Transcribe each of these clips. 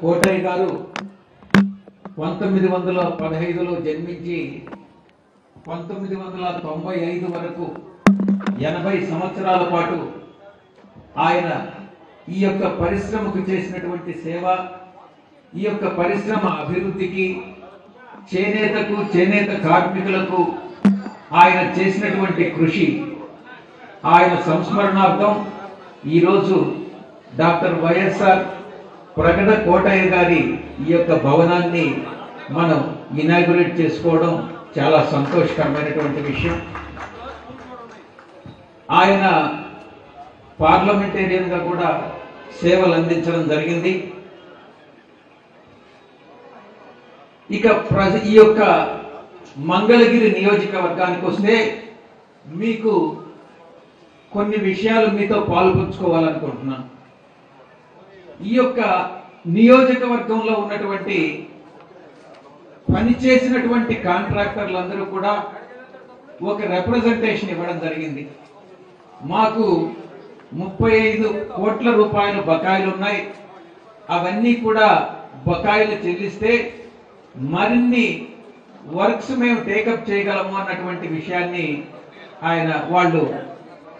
కోటయ్య గారు పంతొమ్మిది వందల పదహైదులో జన్మించి పంతొమ్మిది వందల తొంభై ఐదు వరకు ఎనభై సంవత్సరాల పాటు ఆయన ఈ యొక్క పరిశ్రమకు చేసినటువంటి సేవ ఈ యొక్క పరిశ్రమ అభివృద్ధికి చేనేతకు చేనేత కార్మికులకు ఆయన చేసినటువంటి కృషి ఆయన సంస్మరణార్థం ఈరోజు డాక్టర్ వైఎస్ఆర్ ప్రకట కోటయ్య గారి ఈ యొక్క భవనాన్ని మనం ఇనాగ్రేట్ చేసుకోవడం చాలా సంతోషకరమైనటువంటి విషయం. ఆయన పార్లమెంటేరియన్గా కూడా సేవలు అందించడం జరిగింది. ఇక ప్రజ ఈ యొక్క మంగళగిరి నియోజకవర్గానికి వస్తే మీకు కొన్ని విషయాలు మీతో పాల్పంచుకోవాలనుకుంటున్నాను ఈ యొక్క నియోజకవర్గంలో ఉన్నటువంటి పనిచేసినటువంటి కాంట్రాక్టర్లందరూ కూడా ఒక రిప్రజెంటేషన్ ఇవ్వడం జరిగింది. మాకు ముప్పై ఐదు కోట్ల రూపాయలు బకాయిలు ఉన్నాయి అవన్నీ కూడా బకాయిలు చెల్లిస్తే మరిన్ని వర్క్స్ మేము టేకప్ చేయగలము అన్నటువంటి విషయాన్ని ఆయన వాళ్ళు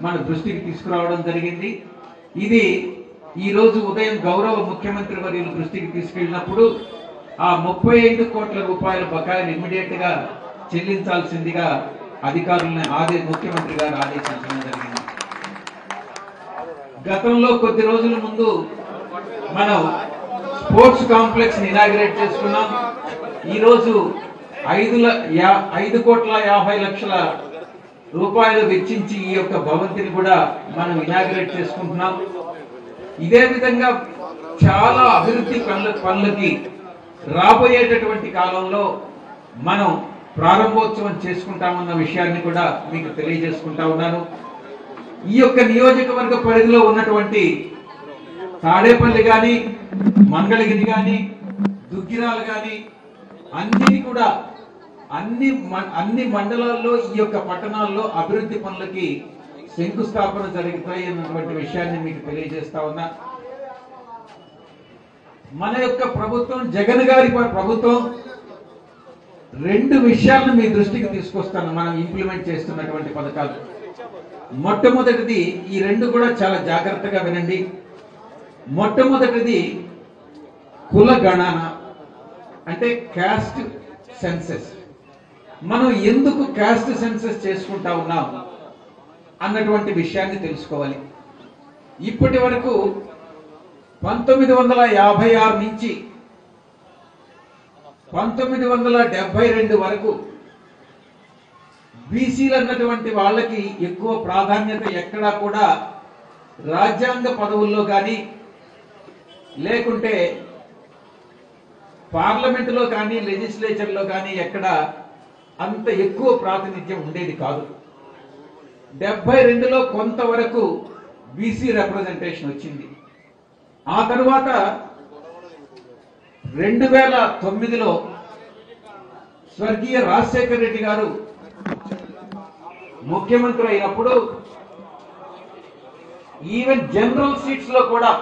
మన దృష్టికి తీసుకురావడం జరిగింది. ఇది ఈ రోజు ఉదయం గౌరవ ముఖ్యమంత్రి వర్యుల దృష్టికి తీసుకెళ్ళినప్పుడు ఆ ముప్పై ఐదు కోట్ల రూపాయల బకాయిలు ఇమ్మీడియట్గా చెల్లించాల్సిందిగా అధికారులను ఆదే ముఖ్యమంత్రి గారు ఆదేశించడం జరిగింది. గతంలో కొద్ది రోజుల ముందు మనం స్పోర్ట్స్ కాంప్లెక్స్ని ఇనాగ్రేట్ చేసుకున్నాం. ఈ రోజు ఐదు ఐదు కోట్ల యాభై లక్షల రూపాయలు వెచ్చించి ఈ యొక్క భవంతిని కూడా మనం ఇనాగ్రేట్ చేసుకుంటున్నాం. ఇదే విధంగా చాలా అభివృద్ధి పనుల పనులకి రాబోయేటటువంటి కాలంలో మనం ప్రారంభోత్సవం చేసుకుంటామన్న విషయాన్ని కూడా మీకు తెలియజేసుకుంటా ఉన్నాను. ఈ యొక్క నియోజకవర్గ పరిధిలో ఉన్నటువంటి తాడేపల్లి కానీ మంగళగిరి కానీ దుగ్గిరాలు కానీ అన్ని కూడా అన్ని మ- అన్ని మండలాల్లో ఈ యొక్క పట్టణాల్లో అభివృద్ధి పనులకి శంకుస్థాపన జరుగుతాయి అన్నటువంటి విషయాన్ని మీకు తెలియజేస్తా ఉన్నా. మన యొక్క ప్రభుత్వం జగన్ గారి ప్రభుత్వం రెండు విషయాలను మీ దృష్టికి తీసుకొస్తాను మనం ఇంప్లిమెంట్ చేస్తున్నటువంటి పథకాలు. మొట్టమొదటిది ఈ రెండు కూడా చాలా జాగ్రత్తగా వినండి. మొట్టమొదటిది కుల గణన అంటే క్యాస్ట్ సెన్సెస్ మనం ఎందుకు క్యాస్ట్ సెన్సెస్ చేసుకుంటా ఉన్నాం? అన్నటువంటి విషయాన్ని తెలుసుకోవాలి. ఇప్పటి వరకు పంతొమ్మిది వందల యాభై ఆరు నుంచి పంతొమ్మిది వందల డెబ్బై రెండు వరకు బీసీలు అన్నటువంటి వాళ్ళకి ఎక్కువ ప్రాధాన్యత ఎక్కడా కూడా రాజ్యాంగ పదవుల్లో కానీ లేకుంటే పార్లమెంటులో కానీ లెజిస్లేచర్లో కానీ ఎక్కడ అంత ఎక్కువ ప్రాతినిధ్యం ఉండేది కాదు. డెబ్బై రెండులో కొంతవరకు బీసీ రిప్రజెంటేషన్ వచ్చింది. ఆ తరువాత రెండు వేల తొమ్మిదిలో స్వర్గీయ రాజశేఖర రెడ్డి గారు ముఖ్యమంత్రి అయినప్పుడు ఈవెన్ జనరల్ సీట్స్లో కూడా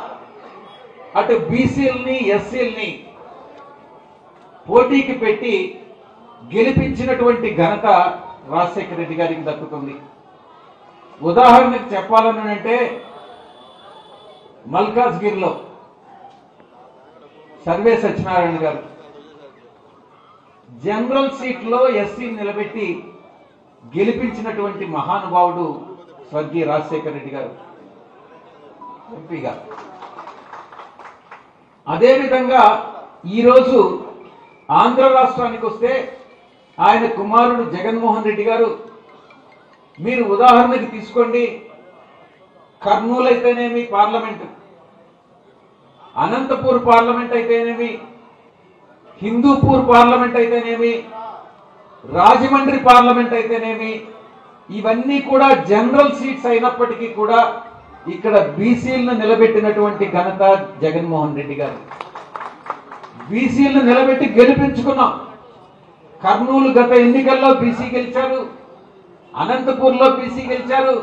అటు బీసీలని ఎస్సీలని పోటీకి పెట్టి గెలిపించినటువంటి ఘనత రాజశేఖర రెడ్డి గారికి దక్కుతుంది. ఉదాహరణకు చెప్పాలని అంటే మల్కాజ్గిరిలో సర్వే సత్యనారాయణ గారు జనరల్ సీట్లో ఎస్సీ నిలబెట్టి గెలిపించినటువంటి మహానుభావుడు స్వర్గీయ రాజశేఖర రెడ్డి గారు ఎంపీగా అదేవిధంగా ఈరోజు ఆంధ్ర రాష్ట్రానికి వస్తే ఆయన కుమారుడు జగన్మోహన్ రెడ్డి గారు మీరు ఉదాహరణకి తీసుకోండి. కర్నూలు అయితేనేమి పార్లమెంట్? అనంతపూర్ పార్లమెంట్ అయితేనేమి హిందూపూర్ పార్లమెంట్ అయితేనేమి రాజమండ్రి పార్లమెంట్ అయితేనేమి ఇవన్నీ కూడా జనరల్ సీట్స్ అయినప్పటికీ కూడా ఇక్కడ బీసీలను నిలబెట్టినటువంటి ఘనత జగన్మోహన్ రెడ్డి గారు. బీసీలను నిలబెట్టి గెలిపించుకున్నాం. కర్నూలు గత ఎన్నికల్లో బీసీ గెలిచారు. అనంతపూర్లో బీసీ గెలిచారు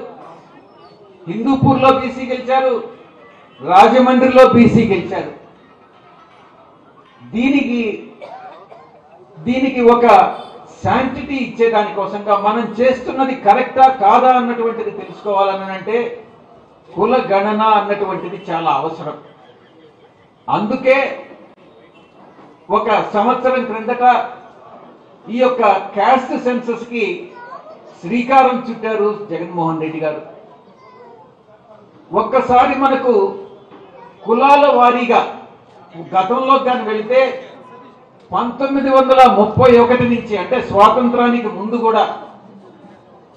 హిందూపూర్లో బీసీ గెలిచారు రాజమండ్రిలో బీసీ గెలిచారు. దీనికి దీనికి ఒక శాంటిటీ ఇచ్చేదానికోసంగా మనం చేస్తున్నది కరెక్టా కాదా అన్నటువంటిది తెలుసుకోవాలని అంటే కుల గణన అన్నటువంటిది చాలా అవసరం. అందుకే ఒక సంవత్సరం క్రిందట ఈ యొక్క క్యాస్ట్ సెన్సస్కి శ్రీకారం చుట్టారు జగన్మోహన్ రెడ్డి గారు. ఒక్కసారి మనకు కులాల వారీగా గతంలో కానీ వెళితే పంతొమ్మిది వందల ముప్పై ఒకటి నుంచి అంటే స్వాతంత్రానికి ముందు కూడా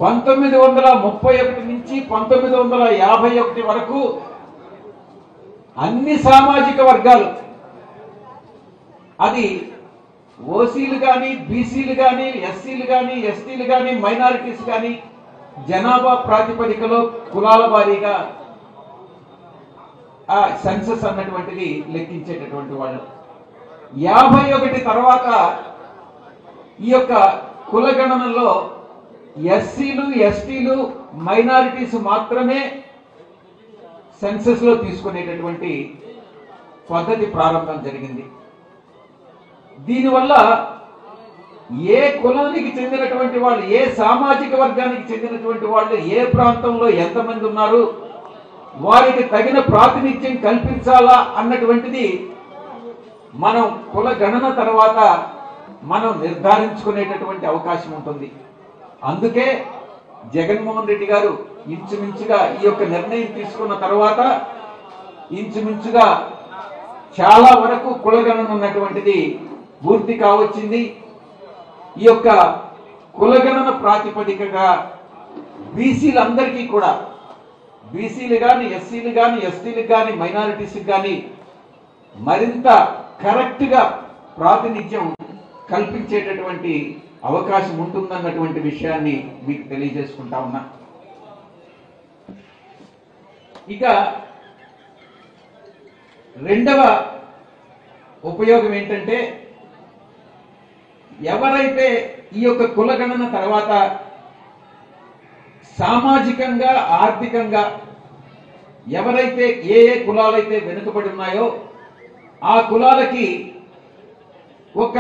పంతొమ్మిది వందల ముప్పై ఒకటి నుంచి పంతొమ్మిది వందల యాభై ఒకటి వరకు అన్ని సామాజిక వర్గాలు అది ఓసీలు కానీ బీసీలు కానీ ఎస్సీలు కానీ ఎస్టీలు కానీ మైనారిటీస్ కానీ జనాభా ప్రాతిపదికలో కులాల వారీగా ఆ సెన్సస్ అన్నటువంటిది లెక్కించేటటువంటి వాళ్ళు. యాభై ఒకటి తర్వాత ఈ యొక్క కులగణనలో ఎస్సీలు ఎస్టీలు మైనారిటీస్ మాత్రమే సెన్సస్లో తీసుకునేటటువంటి పద్ధతి ప్రారంభం జరిగింది. దీనివల్ల ఏ కులానికి చెందినటువంటి వాళ్ళు ఏ సామాజిక వర్గానికి చెందినటువంటి వాళ్ళు ఏ ప్రాంతంలో ఎంతమంది ఉన్నారు వారికి తగిన ప్రాతినిధ్యం కల్పించాలా అన్నటువంటిది మనం కుల గణన తర్వాత మనం నిర్ధారించుకునేటటువంటి అవకాశం ఉంటుంది. అందుకే జగన్మోహన్ రెడ్డి గారు ఇంచుమించుగా ఈ యొక్క నిర్ణయం తీసుకున్న తర్వాత ఇంచుమించుగా చాలా వరకు కులగణన ఉన్నటువంటిది పూర్తి కావచ్చింది. ఈ యొక్క కులగణన ప్రాతిపదికగా బీసీలందరికీ కూడా బీసీలు కానీ ఎస్సీలు కానీ ఎస్టీలు కానీ మైనారిటీస్కి కానీ మరింత కరెక్ట్గా ప్రాతినిధ్యం కల్పించేటటువంటి అవకాశం ఉంటుందన్నటువంటి విషయాన్ని మీకు తెలియజేసుకుంటా ఉన్నా. ఇక రెండవ ఉపయోగం ఏంటంటే ఎవరైతే ఈ యొక్క కులగణన తర్వాత సామాజికంగా ఆర్థికంగా ఎవరైతే ఏ ఏ కులాలైతే వెనుకబడి ఉన్నాయో ఆ కులాలకి ఒక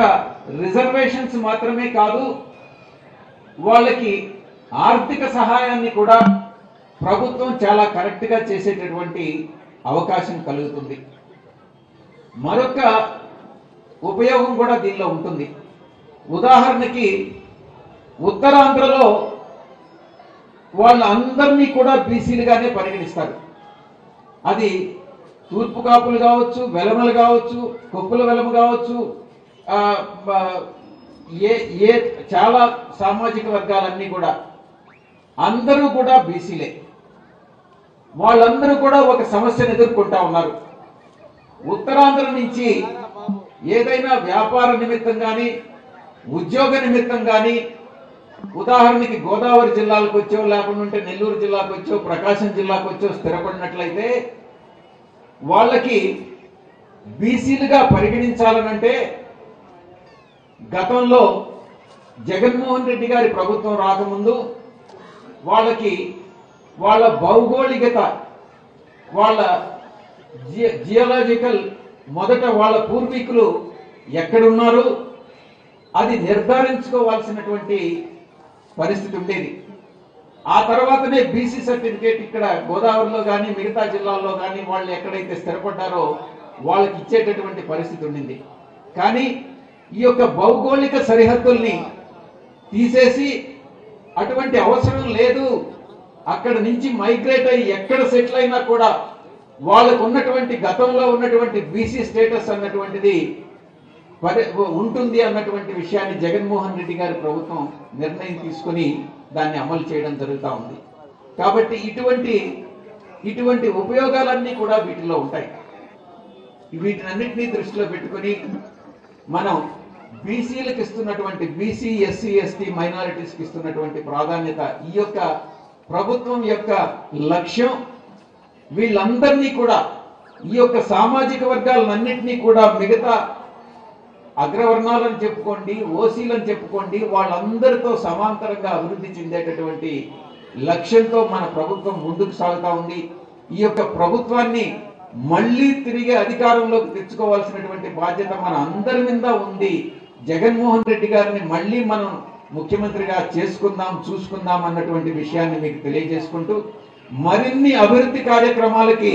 రిజర్వేషన్స్ మాత్రమే కాదు వాళ్ళకి ఆర్థిక సహాయాన్ని కూడా ప్రభుత్వం చాలా కరెక్ట్గా చేసేటటువంటి అవకాశం కలుగుతుంది. మరొక ఉపయోగం కూడా దీనిలో ఉంటుంది. ఉదాహరణకి ఉత్తరాంధ్రలో వాళ్ళందరినీ కూడా బీసీలుగానే పరిగణిస్తారు. అది తూర్పు కాపులు కావచ్చు వెలమలు కావచ్చు కొప్పుల వెలమ కావచ్చు ఏ ఏ చాలా సామాజిక వర్గాలన్నీ కూడా. అందరూ కూడా బీసీలే. వాళ్ళందరూ కూడా ఒక సమస్యను ఎదుర్కొంటా ఉన్నారు. ఉత్తరాంధ్ర నుంచి ఏదైనా వ్యాపార నిమిత్తం కానీ ఉద్యోగ నిమిత్తం కానీ ఉదాహరణకి గోదావరి జిల్లాలకు వచ్చో లేకుండా ఉంటే నెల్లూరు జిల్లాకు వచ్చో ప్రకాశం జిల్లాకు వచ్చో స్థిరపడినట్లయితే వాళ్ళకి బీసీలుగా పరిగణించాలనంటే గతంలో జగన్మోహన్ రెడ్డి గారి ప్రభుత్వం రాకముందు వాళ్ళకి వాళ్ళ భౌగోళికత వాళ్ళ జియ- జియోలాజికల్ మొదట వాళ్ళ పూర్వీకులు ఎక్కడున్నారు? అది నిర్ధారించుకోవాల్సినటువంటి పరిస్థితి ఉండేది. ఆ తర్వాతనే బీసీ సర్టిఫికేట్ ఇక్కడ గోదావరిలో కానీ మిగతా జిల్లాల్లో కానీ వాళ్ళు ఎక్కడైతే స్థిరపడ్డారో వాళ్ళకి ఇచ్చేటటువంటి పరిస్థితి ఉండింది. కానీ ఈ యొక్క భౌగోళిక సరిహద్దుల్ని తీసేసి అటువంటి అవసరం లేదు. అక్కడ నుంచి మైగ్రేట్ అయ్యి ఎక్కడ సెటిల్ అయినా కూడా వాళ్ళకు ఉన్నటువంటి గతంలో ఉన్నటువంటి బీసీ స్టేటస్ అన్నటువంటిది ఉంటుంది అన్నటువంటి విషయాన్ని జగన్మోహన్ రెడ్డి గారి ప్రభుత్వం నిర్ణయం తీసుకొని దాన్ని అమలు చేయడం జరుగుతూ ఉంది. కాబట్టి ఇటువంటి ఇటువంటి ఉపయోగాలన్నీ కూడా వీటిలో ఉంటాయి. వీటినన్నింటినీ దృష్టిలో పెట్టుకొని మనం బీసీలకు ఇస్తున్నటువంటి బీసీ ఎస్సీ ఎస్టీ మైనారిటీస్కి ఇస్తున్నటువంటి ప్రాధాన్యత ఈ యొక్క ప్రభుత్వం యొక్క లక్ష్యం వీళ్ళందరినీ కూడా ఈ యొక్క సామాజిక వర్గాలన్నింటినీ కూడా మిగతా అగ్రవర్ణాలను చెప్పుకోండి ఓసీలను చెప్పుకోండి వాళ్ళందరితో సమాంతరంగా అభివృద్ధి చెందేటటువంటి లక్ష్యంతో మన ప్రభుత్వం ముందుకు సాగుతా ఉంది. ఈ యొక్క ప్రభుత్వాన్ని మళ్ళీ తిరిగి అధికారంలోకి తెచ్చుకోవాల్సినటువంటి బాధ్యత మన అందరి మీద ఉంది. జగన్మోహన్ రెడ్డి గారిని మళ్ళీ మనం ముఖ్యమంత్రిగా చేసుకుందాం చూసుకుందాం అన్నటువంటి విషయాన్ని మీకు తెలియజేసుకుంటూ మరిన్ని అభివృద్ధి కార్యక్రమాలకి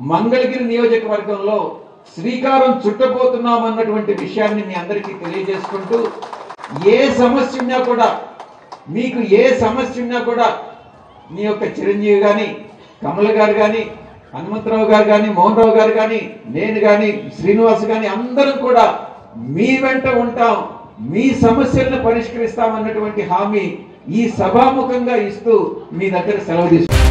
మంగళగిరి నియోజకవర్గంలో శ్రీకారం చుట్టబోతున్నాం అన్నటువంటి విషయాన్ని మీ అందరికీ తెలియజేసుకుంటూ ఏ సమస్య ఉన్నా కూడా మీకు ఏ సమస్య ఉన్నా కూడా మీ యొక్క చిరంజీవి కానీ కమల్ గారు కానీ హనుమంతరావు గారు కానీ మోహన్ రావు గారు కానీ నేను కానీ శ్రీనివాస్ కానీ అందరం కూడా మీ వెంట ఉంటాం మీ సమస్యలను పరిష్కరిస్తాం అన్నటువంటి హామీ ఈ సభాముఖంగా ఇస్తూ మీ దగ్గర సెలవు తీసుకుంటాం.